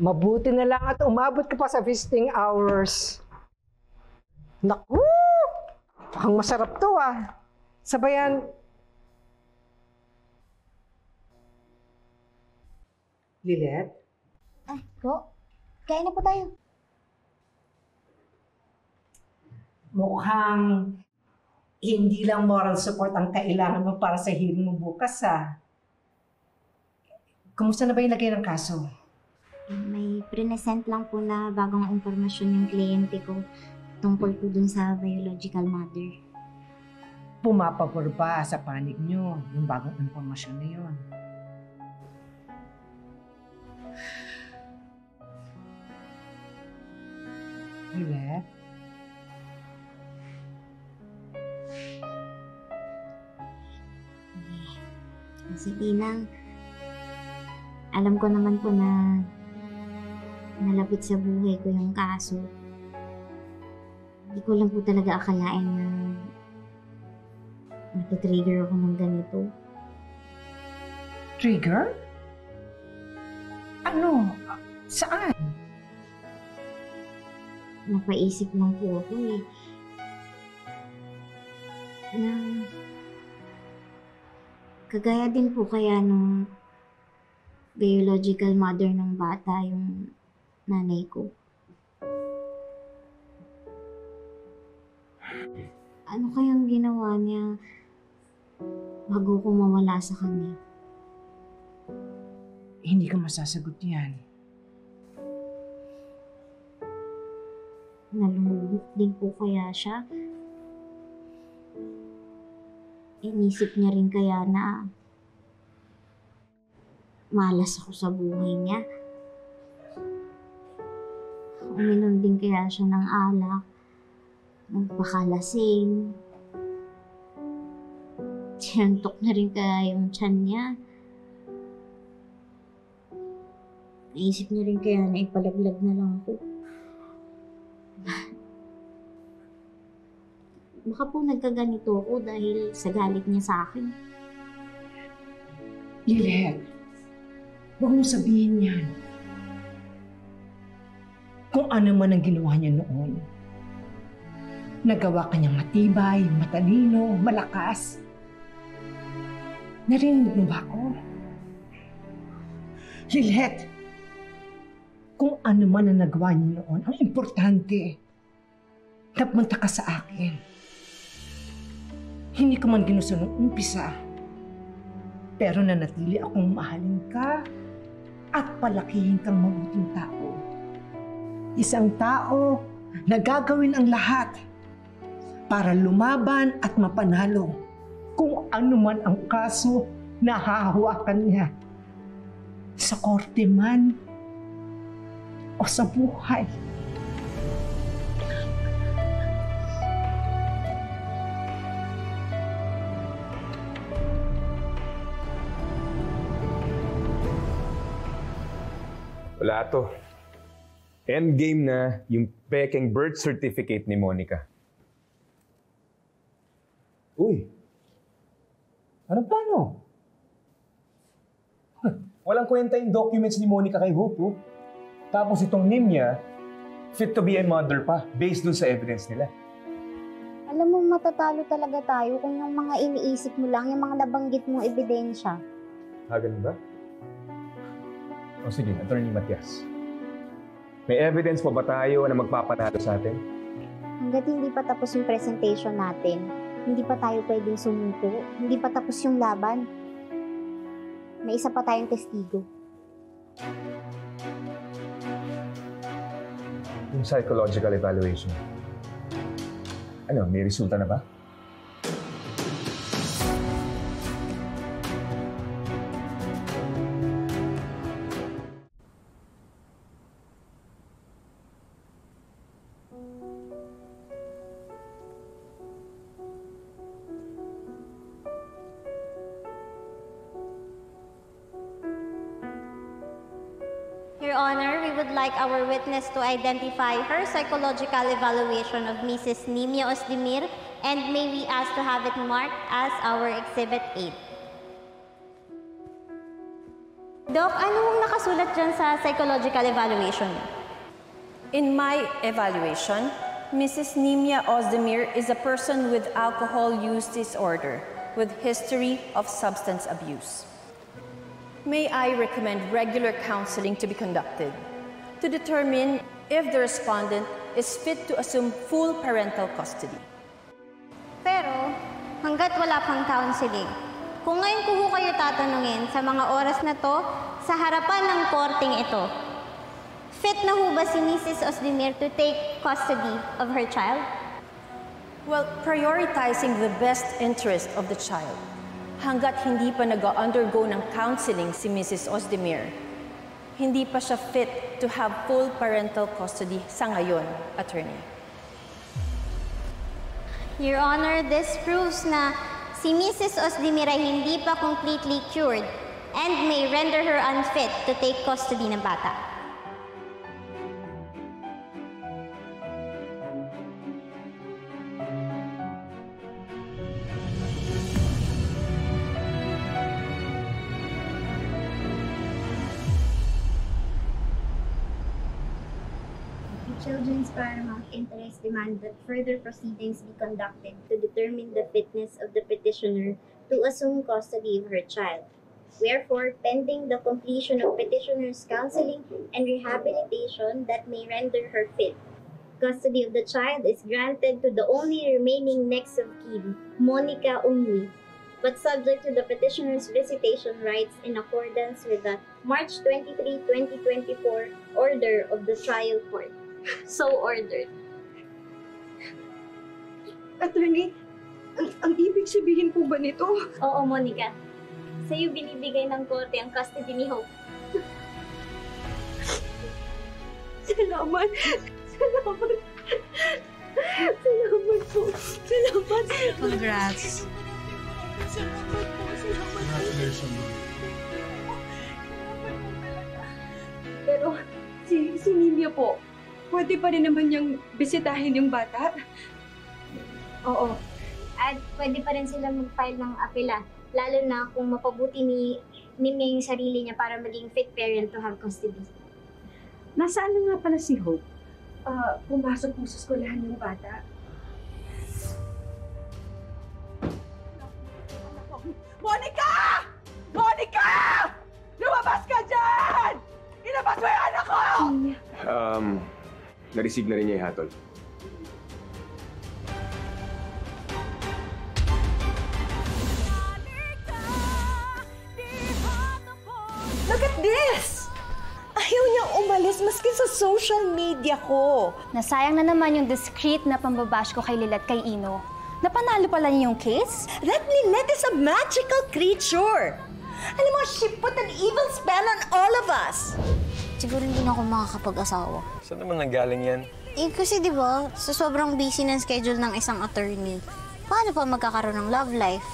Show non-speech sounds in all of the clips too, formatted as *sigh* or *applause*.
Mabuti na lang at umabot ka pa sa visiting hours. Naku! Ang masarap to ah. Sabayan. Lilet? Ah, po. Kain na po tayo. Mukhang hindi lang moral support ang kailangan mo para sa hearing mo bukas ah. Kumusta na ba yung lagay ng kaso? May present lang po na bagong impormasyon yung kliyente ko tungkol po dun sa biological mother. Pumapabor ba sa panig nyo yung bagong informasyon na yun? Lilet? Kasi Tinang, alam ko naman po na nalapit sa buhay ko yung kaso. Hindi ko lang po talaga akalain na natitrigger ako ng ganito. Trigger? Ano? Saan? Napaisip lang po ako eh. Na kagaya din po kaya nung biological mother ng bata yung nanay ko. Ano kayang ginawa niya bago ko mawala sa kanya? Hindi ka masasagot yan. Nalulungkot din po kaya siya? Inisip niya rin kaya na malas ako sa buhay niya. Uminom din kaya siya ng alak. Nagpakalasing. Tiyantok na rin kaya yung tiyan niya. Naisip niya rin kaya na ipalaglag na lang ako. *laughs* Baka po nagkaganito ako dahil sa galit niya sa akin. Lilet, huwag mo sabihin yan. Kung ano man ang ginawa niya noon. Nagawa ka niyang matibay, matalino, malakas. Narinig mo ba ako? Lilet, kung ano man ang nagawa niya noon, ang importante, napunta ka sa akin. Hindi ko man ginusto nung umpisa. Pero nanatili akong mahalin ka at palakihin kang mabuting tao. Isang tao na gagawin ang lahat para lumaban at mapanalo kung ano man ang kaso na hahawakan niya. Sa korte man o sa buhay. Wala to. Endgame na yung peking birth certificate ni Monica. Uy! Anong plano? Huh, Walang kwenta yung documents ni Monica kay Hope, oh. Tapos itong name niya, fit to be a mother pa, based dun sa evidence nila. Alam mo, matatalo talaga tayo kung yung mga iniisip mo lang, yung mga nabanggit mong ebidensya. Ha, ganun ba? O sige, Attorney Matias. May evidence pa ba tayo na magpapanalo sa atin? Hanggat hindi pa tapos yung presentation natin, hindi pa tayo pwedeng sumuko, hindi pa tapos yung laban. May isa pa tayong testigo. Yung psychological evaluation. Ano, may resulta na ba? Your Honor, we would like our witness to identify her psychological evaluation of Mrs. Nimia Osdemir and may we ask to have it marked as our Exhibit 8. Doc, ano hong nakasulat dyan sa psychological evaluation? In my evaluation, Mrs. Nimia Ozdemir is a person with alcohol use disorder with history of substance abuse. May I recommend regular counseling to be conducted to determine if the respondent is fit to assume full parental custody. Pero, hanggat wala pang counseling, kung ngayon ko kayo tatanungin sa mga oras na to, sa harapan ng korting ito, fit na ho ba si Mrs. Osdemir to take custody of her child? Well, prioritizing the best interest of the child. Hanggat hindi pa nag-undergo ng counseling si Mrs. Ozdemir, hindi pa siya fit to have full parental custody sa ngayon, attorney. Your Honor, this proves na si Mrs. Osdemir ay hindi pa completely cured and may render her unfit to take custody ng bata. Children's Paramount Interest demand that further proceedings be conducted to determine the fitness of the petitioner to assume custody of her child. Wherefore, pending the completion of petitioner's counseling and rehabilitation that may render her fit, custody of the child is granted to the only remaining next of kin, Monica only, but subject to the petitioner's visitation rights in accordance with the March 23, 2024 order of the trial court. *laughs* So ordered. Attorney, ang, ang ibig sabihin po ba nito? Oo, Monica. Sa'yo binibigay ng korte ang custody ni Hope. *laughs* Salamat. Salamat. Salamat po. Salamat. Congrats. Salamat po. Salamat po. Pero si, si Nimia po, pwede pa rin naman niyang bisitahin yung bata? Oo. At pwede pa rin sila mag-file ng apela. Lalo na kung mapabuti ni Nimya yung sarili niya para maging fit parent to have custody. Nasaan na nga pala si Hope? Ah, pumasok po sa eskwelahan yung bata. Monica! Monica! Na-receive na rin niya yung hatol. Look at this! Ayaw niyang umalis maski sa social media ko. Nasayang na naman yung discreet na pambabash ko kay Lilet kay Ino. Napanalo pala niya yung case? That Lynette is a magical creature. Alam mo, she put an evil spell on all of us. Siguro hindi na ako makakapag-asawa. Saan naman nanggaling yan? Eh kasi di ba, sa sobrang busy ng schedule ng isang attorney, paano pa magkakaroon ng love life?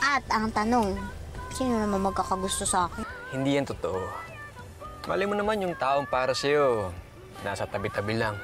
At ang tanong, sino naman magkakagusto sa akin? Hindi yan totoo. Mali mo naman yung taong para sa'yo, nasa tabi-tabi lang.